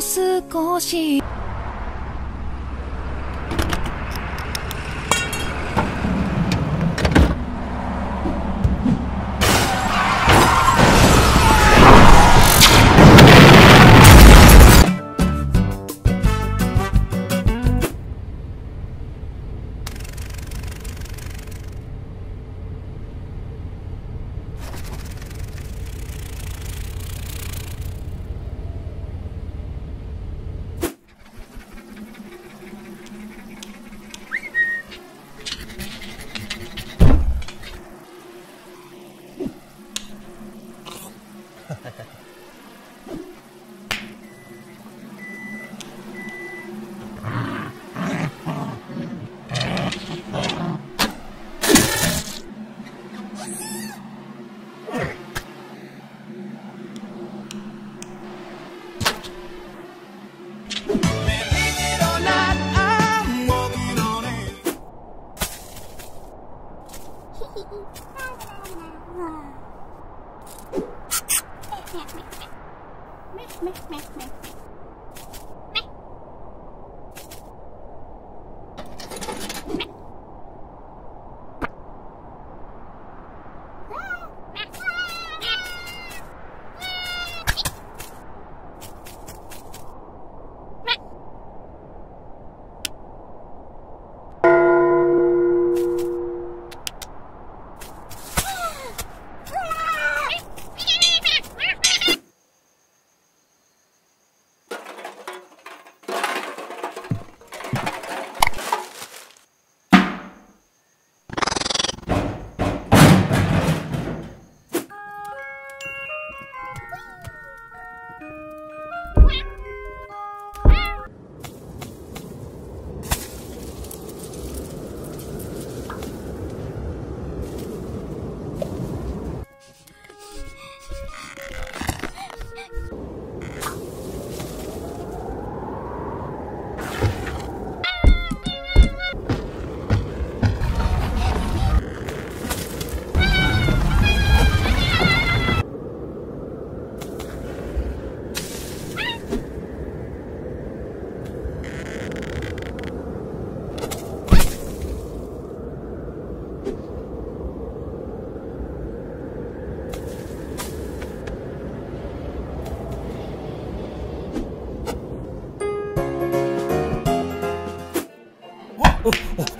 少しめめめめ oh, oh.